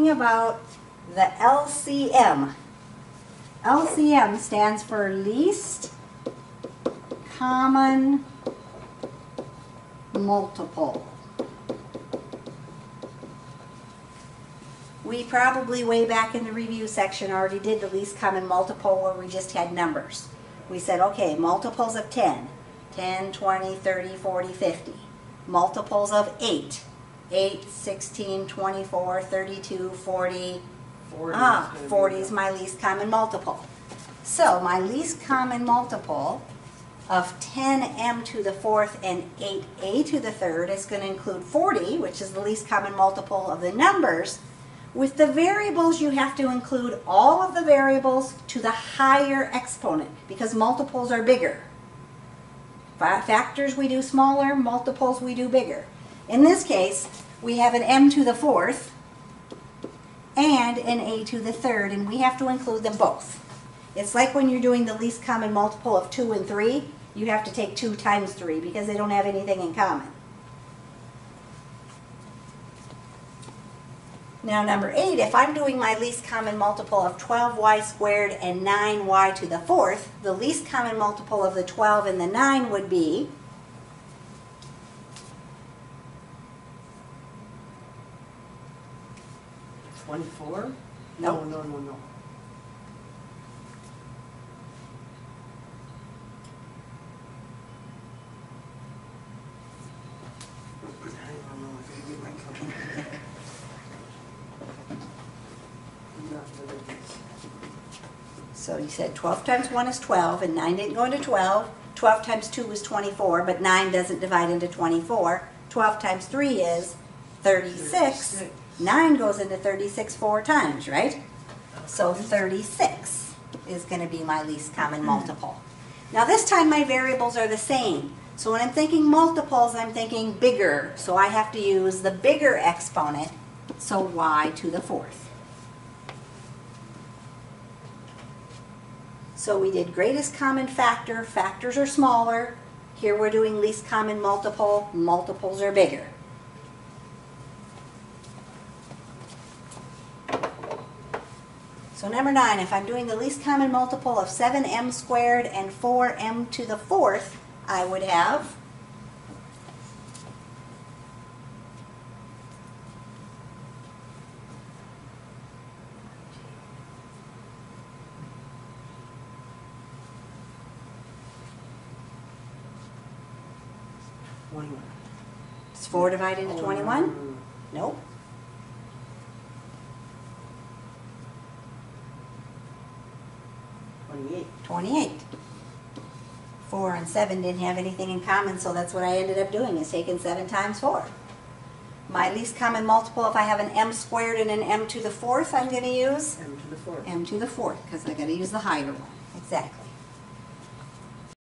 about the LCM. LCM stands for least common multiple. We probably way back in the review section already did the least common multiple where we just had numbers. We said, okay, multiples of 10, 10, 20, 30, 40, 50. Multiples of 8, 8, 16, 24, 32, 40. Ah, 40 is my least common multiple. So my least common multiple of 10m to the fourth and 8a to the third is going to include 40, which is the least common multiple of the numbers. With the variables, you have to include all of the variables to the higher exponent because multiples are bigger. Factors we do smaller, multiples we do bigger. In this case, we have an m to the fourth and an a to the third, and we have to include them both. It's like when you're doing the least common multiple of 2 and 3, you have to take 2 times 3 because they don't have anything in common. Now number 8, if I'm doing my least common multiple of 12y squared and 9y to the fourth, the least common multiple of the 12 and the 9 would be Twenty-four? No. No, no, no, no. I don't know, I get my calculator. I'm not good at this. So you said 12 times 1 is 12, and 9 didn't go into 12. 12 times 2 is 24, but 9 doesn't divide into 24. 12 times 3 is 36. 36. 9 goes into 36 four times, right? So 36 is going to be my least common hmm. multiple. Now this time my variables are the same. So when I'm thinking multiples, I'm thinking bigger. So I have to use the bigger exponent, so y to the fourth. So we did greatest common factor, factors are smaller. Here we're doing least common multiple, multiples are bigger. So number nine, if I'm doing the least common multiple of 7m squared and 4m to the fourth, I would have Twenty-one. is 4 divided into 21? no, no. Nope. Twenty-eight. 28. 4 and 7 didn't have anything in common, so that's what I ended up doing, is taking 7 times 4. My least common multiple, if I have an m squared and an m to the fourth, I'm going to use M to the fourth. m to the fourth, because i got to use the higher one. Exactly.